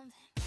something.